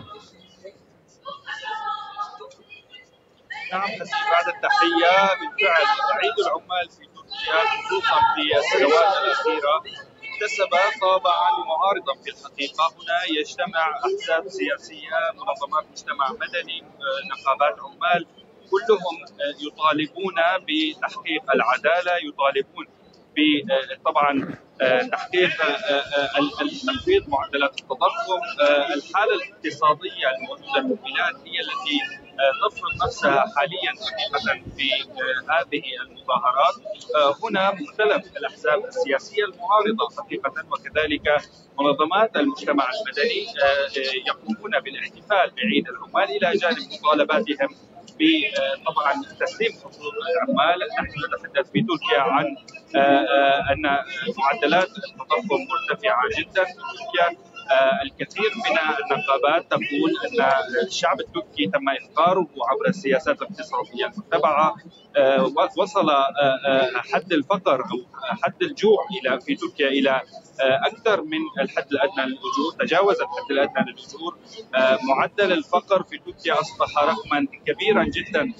نعم بعد التحية بالفعل عيد العمال في تركيا خصوصا في السنوات الأخيرة اكتسب طابعا معارضا في الحقيقة. هنا يجتمع أحزاب سياسية منظمات مجتمع مدني نقابات عمال كلهم يطالبون بتحقيق العدالة يطالبون طبعا تحقيق تخفيض معدلات التضخم. الحالة الاقتصادية الموجودة في البلاد هي التي تفرض نفسها حاليا حقيقه في هذه المظاهرات. هنا مختلف الأحزاب السياسية المعارضة حقيقه وكذلك منظمات المجتمع المدني يقومون بالاحتفال بعيد العمال إلى جانب مطالباتهم طبعا تسليم حقوق العمال. نحن نتحدث في تركيا عن أن معدلات التضخم مرتفعة جدا. في تركيا الكثير من النقابات تقول أن الشعب التركي تم افقاره عبر السياسات الاقتصادية. المتبعه وصل حد الفقر أو حد الجوع إلى في تركيا إلى أكثر من الحد الأدنى للأجور تجاوز الحد الأدنى للأجور. معدل الفقر في تركيا أصبح رقما كبيرا جدا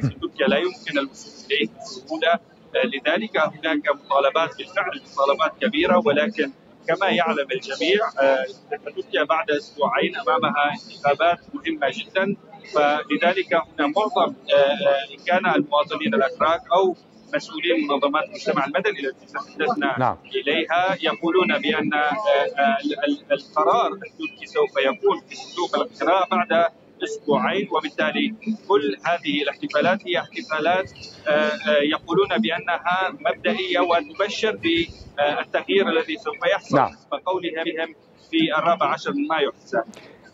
في تركيا. لا يمكن الوصول إليه بسهولة. لذلك هناك مطالبات بالفعل مطالبات كبيرة ولكن كما يعلم الجميع تركيا بعد أسبوعين أمامها انتخابات مهمة جدا فلذلك هنا معظم إن كان المواطنين الأتراك أو مسؤولين منظمات المجتمع المدني التي تحدثنا نعم. إليها يقولون بأن القرار التركي سوف يكون في صندوق الاقتراع بعد أسبوعين وبالتالي كل هذه الاحتفالات هي احتفالات يقولون بأنها مبدئية وتبشر بالتغيير الذي سوف يحصل نعم. بقولهم بهم في الرابع عشر من مايو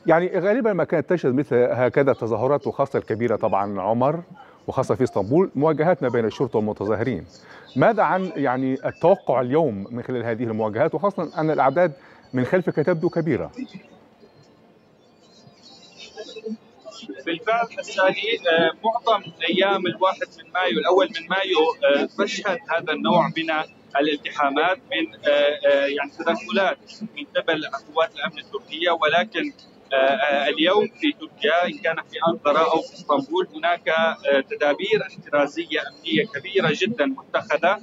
يعني غالبا ما كانت تشهد مثل هكذا تظاهرات وخاصة الكبيرة طبعا عمر وخاصة في إسطنبول مواجهات ما بين الشرطة والمتظاهرين. ماذا عن يعني التوقع اليوم من خلال هذه المواجهات وخاصة أن الأعداد من خلفك تبدو كبيرة؟ بالفعل حساني معظم أيام الواحد من مايو الأول من مايو تشهد هذا النوع من الالتحامات من يعني تدخلات من قبل قوات الأمن التركية ولكن اليوم في تركيا إن كان في انقره أو في إسطنبول هناك تدابير احترازية أمنية كبيرة جدا متخذة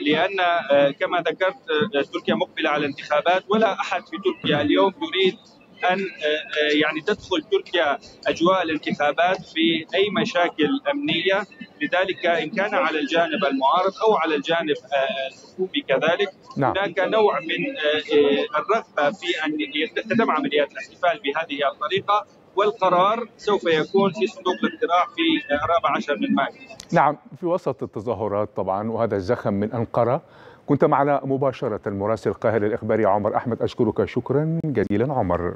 لأن كما ذكرت تركيا مقبلة على الانتخابات ولا أحد في تركيا اليوم يريد أن يعني تدخل تركيا أجواء الانتخابات في أي مشاكل أمنية. لذلك إن كان على الجانب المعارض أو على الجانب الحكومي كذلك نعم. هناك نوع من الرغبة في أن تتم عمليات الاحتفال بهذه الطريقة والقرار سوف يكون في صندوق الاقتراع في الرابع عشر من مايو. نعم في وسط التظاهرات طبعا وهذا الزخم من أنقرة. كنت معنا مباشرة مراسل القاهرة الإخباري عمر أحمد أشكرك شكرا جزيلا عمر.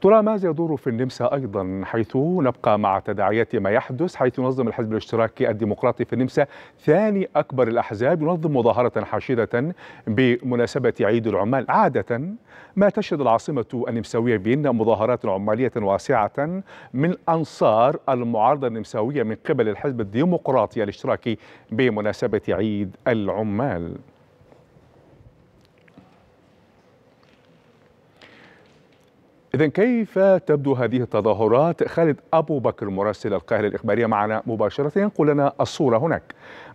ترى ماذا يدور في النمسا أيضا حيث نبقى مع تداعيات ما يحدث حيث ينظم الحزب الاشتراكي الديمقراطي في النمسا ثاني أكبر الأحزاب ينظم مظاهرة حشيده بمناسبة عيد العمال. عادة ما تشهد العاصمة النمساوية فيينا مظاهرات عمالية واسعة من أنصار المعارضة النمساوية من قبل الحزب الديمقراطي الاشتراكي بمناسبة عيد العمال. إذا كيف تبدو هذه التظاهرات؟ خالد أبو بكر مراسل القاهرة الإخبارية معنا مباشرة ينقل لنا الصورة هناك.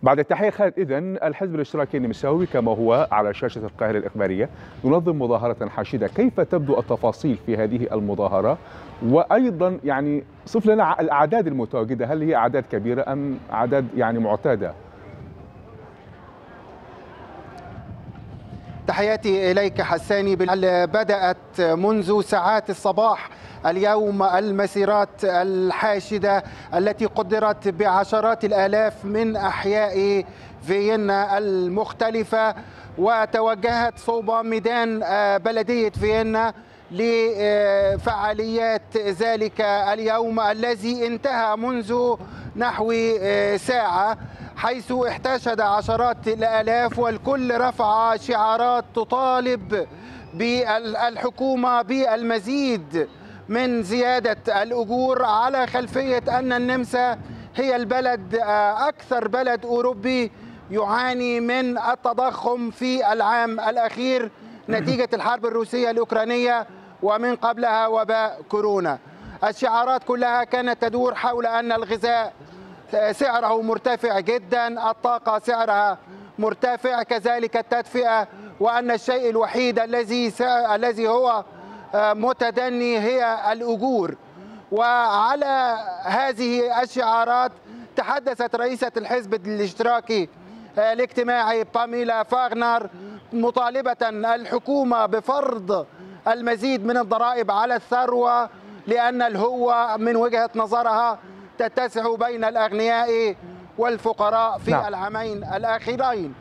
بعد التحية خالد إذا الحزب الاشتراكي النمساوي كما هو على شاشة القاهرة الإخبارية ينظم مظاهرة حاشدة، كيف تبدو التفاصيل في هذه المظاهرة؟ وأيضا يعني صف لنا الأعداد المتواجدة، هل هي أعداد كبيرة أم أعداد يعني معتادة؟ تحياتي إليك حساني بدأت منذ ساعات الصباح اليوم المسيرات الحاشدة التي قدرت بعشرات الآلاف من أحياء فيينا المختلفة وتوجهت صوب ميدان بلدية فيينا لفعاليات ذلك اليوم الذي انتهى منذ نحو ساعة حيث احتشد عشرات الآلاف والكل رفع شعارات تطالب بالحكومة بالمزيد من زيادة الأجور على خلفية أن النمسا هي البلد أكثر بلد أوروبي يعاني من التضخم في العام الأخير نتيجة الحرب الروسية الأوكرانية ومن قبلها وباء كورونا. الشعارات كلها كانت تدور حول أن الغذاء سعره مرتفع جدا الطاقة سعرها مرتفع كذلك التدفئة وأن الشيء الوحيد الذي الذي هو متدني هي الأجور. وعلى هذه الشعارات تحدثت رئيسة الحزب الاشتراكي الاجتماعي باميلا فاغنر مطالبة الحكومة بفرض المزيد من الضرائب على الثروة لأن الهوة من وجهة نظرها تتسع بين الأغنياء والفقراء في نعم. العامين الأخيرين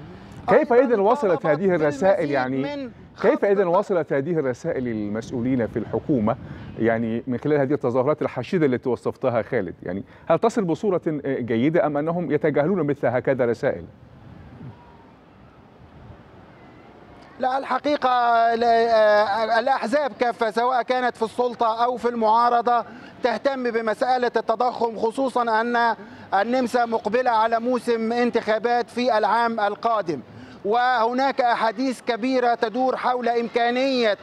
كيف إذا وصلت هذه الرسائل يعني كيف إذا وصلت هذه الرسائل للمسؤولين في الحكومة يعني من خلال هذه التظاهرات الحشيدة التي وصفتها خالد يعني هل تصل بصورة جيدة أم أنهم يتجاهلون مثل هكذا رسائل؟ لا الحقيقة الأحزاب كافة سواء كانت في السلطة أو في المعارضة تهتم بمسألة التضخم خصوصا أن النمسا مقبلة على موسم انتخابات في العام القادم. وهناك أحاديث كبيرة تدور حول إمكانية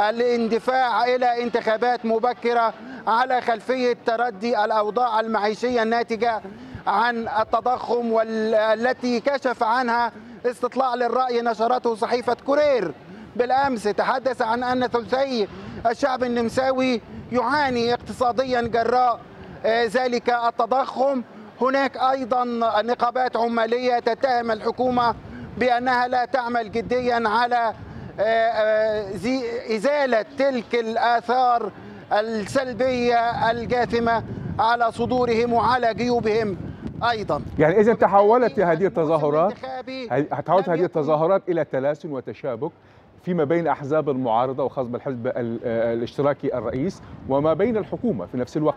الاندفاع إلى انتخابات مبكرة على خلفية تردي الأوضاع المعيشية الناتجة عن التضخم والتي كشف عنها استطلاع للرأي نشرته صحيفة كورير. بالأمس تحدث عن أن ثلثي الشعب النمساوي يعاني اقتصاديا جراء ذلك التضخم. هناك أيضا نقابات عمالية تتهم الحكومة بأنها لا تعمل جديا على إزالة تلك الآثار السلبية الجاثمة على صدورهم وعلى جيوبهم. أيضا. يعني إذا تحولت هذه التظاهرات تحولت هذه التظاهرات إلى تلاسن وتشابك فيما بين أحزاب المعارضة وخاص بالحزب الاشتراكي الرئيس وما بين الحكومة في نفس الوقت.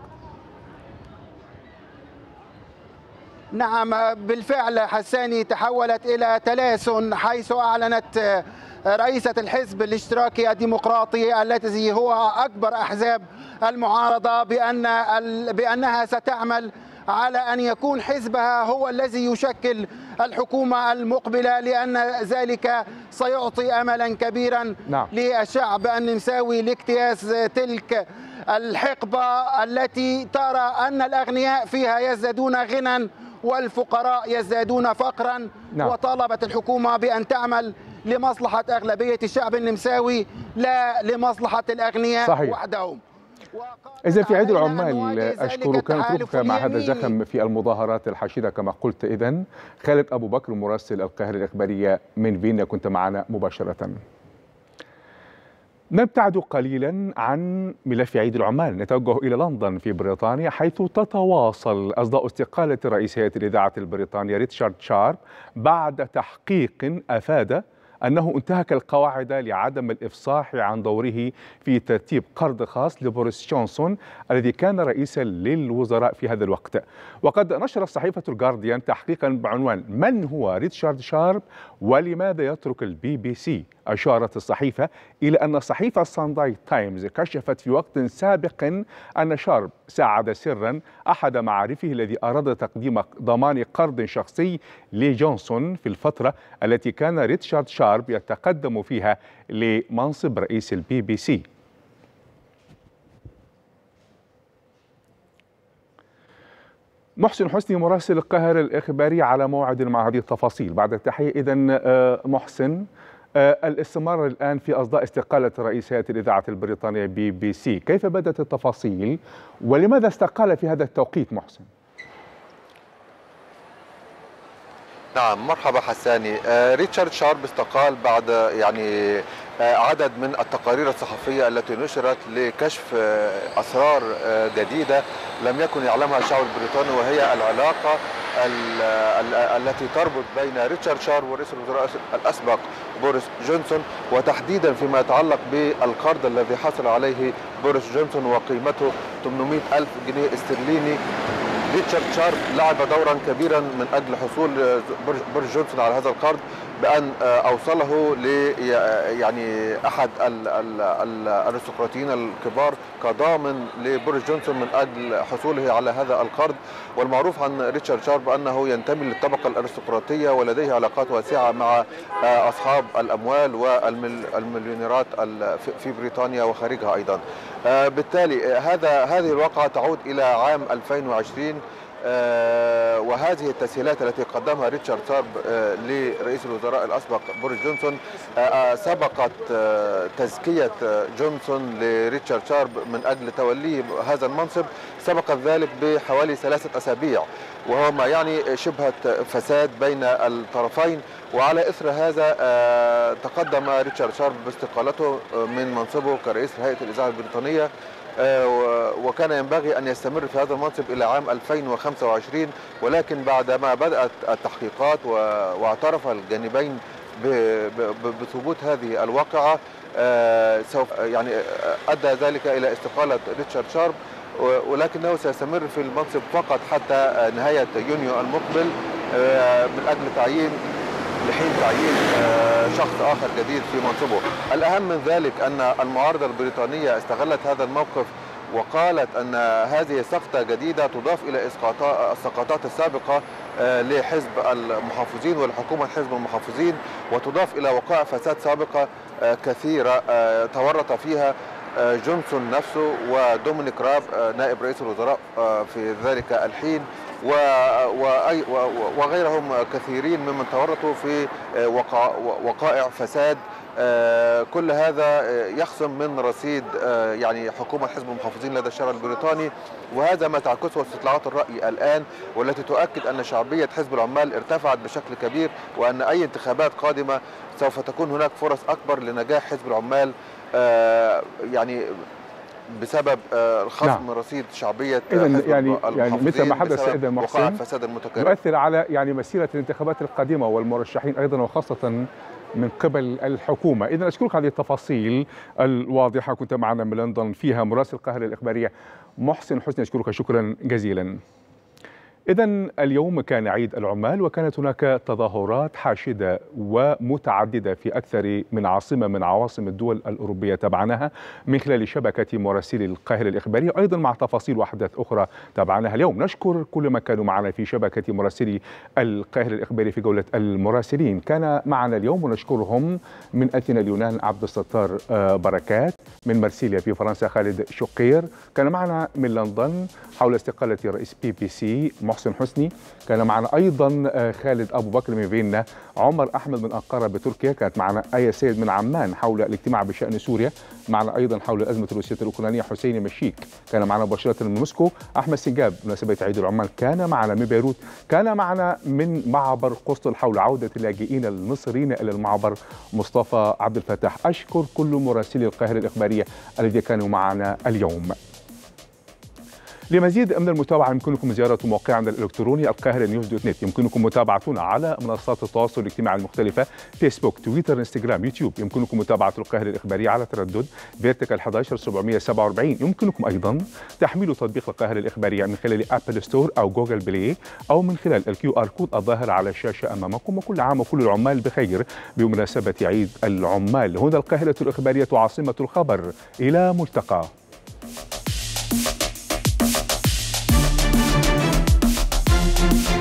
نعم بالفعل حساني تحولت إلى تلاسن حيث أعلنت رئيسة الحزب الاشتراكي الديمقراطي التي هو أكبر أحزاب المعارضة بأن بأنها ستعمل على أن يكون حزبها هو الذي يشكل الحكومة المقبلة لأن ذلك سيعطي أملا كبيرا نعم. للشعب النمساوي لاجتياز تلك الحقبة التي ترى أن الأغنياء فيها يزدادون غنى والفقراء يزدادون فقرا نعم. وطالبت الحكومة بأن تعمل لمصلحة أغلبية الشعب النمساوي لا لمصلحة الأغنياء صحيح. وحدهم إذا في عيد العمال أشكرك نتركك مع هذا. الزخم في المظاهرات الحشدة كما قلت إذن. خالد أبو بكر مراسل القاهرة الإخبارية من فيينا كنت معنا مباشرة. نبتعد قليلا عن ملف عيد العمال. نتوجه إلى لندن في بريطانيا حيث تتواصل أصداء استقالة رئيس هيئة الإذاعة البريطانية ريتشارد شارب بعد تحقيق أفاد أنه انتهك القواعد لعدم الإفصاح عن دوره في ترتيب قرض خاص لبوريس جونسون الذي كان رئيسا للوزراء في هذا الوقت. وقد نشرت صحيفة الجارديان تحقيقا بعنوان من هو ريتشارد شارب ولماذا يترك البي بي سي؟ أشارت الصحيفة إلى أن صحيفة سانداي تايمز كشفت في وقت سابق أن شارب ساعد سرا أحد معارفه الذي أراد تقديم ضمان قرض شخصي لجونسون في الفترة التي كان ريتشارد شارب يتقدم فيها لمنصب رئيس البي بي سي. محسن حسني مراسل القاهرة الإخباري على موعد مع هذه التفاصيل. بعد التحية إذا محسن آه، الاستمرار الآن في أصداء استقالة رئيس هيئة الإذاعة البريطانية بي بي سي. كيف بدأت التفاصيل؟ ولماذا استقال في هذا التوقيت محسن؟ نعم مرحبا حساني. آه، ريتشارد شارب استقال بعد يعني آه، عدد من التقارير الصحفية التي نشرت لكشف آه، أسرار جديدة لم يكن يعلمها الشعب البريطاني وهي العلاقة ال- ال- التي تربط بين ريتشارد شارب ورئيس الوزراء الأسبق بوريس جونسون وتحديدا فيما يتعلق بالقرض الذي حصل عليه بوريس جونسون وقيمته 800 ألف جنيه استرليني. ريتشارد شارب لعب دورا كبيرا من أجل حصول بوريس جونسون على هذا القرض. بأن أوصله ل يعني أحد ال- ال- ال- الأرستقراطيين الكبار كضامن لبوريس جونسون من أجل حصوله على هذا القرض والمعروف عن ريتشارد شارب أنه ينتمي للطبقة الأرستقراطية ولديه علاقات واسعة مع أصحاب الأموال والمليونيرات ال- في- بريطانيا وخارجها أيضا. آه، بالتالي هذا هذه الواقعة تعود إلى عام 2020 آه، وهذه التسهيلات التي قدمها ريتشارد شارب آه، لرئيس الوزراء الأسبق بوريس جونسون آه، آه، سبقت آه، تزكية آه، جونسون لريتشارد شارب من أجل توليه هذا المنصب. سبقت ذلك بحوالي ثلاثة أسابيع وهو ما يعني شبهة فساد بين الطرفين. وعلى إثر هذا آه، تقدم ريتشارد شارب باستقالته آه، من منصبه كرئيس البريطانيه آه، و- وكان ينبغي أن يستمر في هذا المنصب إلى عام 2025 ولكن بعدما بدأت التحقيقات واعترف الجانبين بثبوت هذه الواقعة آه، سوف يعني آه، أدى ذلك إلى استقالة ريتشارد شارب ولكنه سيستمر في المنصب فقط حتى آه، نهاية يونيو المقبل آه، من أجل تعيين لحين تعيين آه، شخص آخر جديد في منصبه. الأهم من ذلك أن المعارضة البريطانية استغلت هذا الموقف وقالت أن هذه سقطة جديدة تضاف إلى السقطات السابقة آه، لحزب المحافظين ولحكومة حزب المحافظين وتضاف إلى وقائع فساد سابقة آه، كثيرة تورط فيها جونسون نفسه ودومينيك راب نائب رئيس الوزراء في ذلك الحين. وغيرهم كثيرين ممن تورطوا في آه، وقائع فساد. آه، كل هذا آه، يخصم من رصيد يعني حكومة حزب المحافظين لدى الشارع البريطاني. وهذا ما تعكسه استطلاعات الرأي الآن والتي تؤكد أن شعبية حزب العمال ارتفعت بشكل كبير وأن أي انتخابات قادمة سوف تكون هناك فرص أكبر لنجاح حزب العمال. يعني بسبب آه، خصم نعم. رصيد شعبية إذا حزب يعني يعني مثل ما حدث وقائع محسن الفساد المتكرر. يؤثر على يعني مسيرة الانتخابات القادمة والمرشحين أيضا وخاصة من قبل الحكومة. إذا أشكرك على التفاصيل الواضحة. كنت معنا من لندن فيها مراسل القاهرة الإخبارية محسن حسني. أشكرك شكرا جزيلا. إذا اليوم كان عيد العمال وكانت هناك تظاهرات حاشدة ومتعددة في أكثر من عاصمة من عواصم الدول الأوروبية تابعناها من خلال شبكة مراسلي القاهرة الإخبارية أيضا مع تفاصيل وأحداث أخرى تابعناها اليوم. نشكر كل من كانوا معنا في شبكة مراسلي القاهرة الإخبارية في جولة المراسلين. كان معنا اليوم ونشكرهم من أثينا اليونان عبد الستار بركات من مرسيليا في فرنسا خالد شقير. كان معنا من لندن حول استقالة رئيس بي بي سي محسن حسني. كان معنا أيضا خالد أبو بكر من فيينا. عمر أحمد من انقره بتركيا كانت معنا آية سيد من عمان حول الاجتماع بشأن سوريا. معنا أيضا حول الازمه الروسيه الأوكرانية حسين مشيك. كان معنا مباشره من موسكو. أحمد سنجاب بمناسبة عيد العمال كان معنا من بيروت. كان معنا من معبر قسطل حول عودة اللاجئين المصريين إلى المعبر مصطفى عبد الفتاح. أشكر كل مراسلي القاهرة الإخبارية الذين كانوا معنا اليوم. لمزيد من المتابعة يمكنكم زيارة موقعنا الإلكتروني القاهرة news dot net يمكنكم متابعتنا على منصات التواصل الاجتماعي المختلفة فيسبوك تويتر انستغرام يوتيوب يمكنكم متابعة القاهرة الإخبارية على تردد vertical 11747 يمكنكم أيضا تحميل تطبيق القاهرة الإخبارية من خلال Apple Store أو Google Play أو من خلال ال QR code الظاهر على الشاشة أمامكم. وكل عام وكل العمال بخير بمناسبة عيد العمال. هنا القاهرة الإخبارية عاصمة الخبر. إلى ملتقى.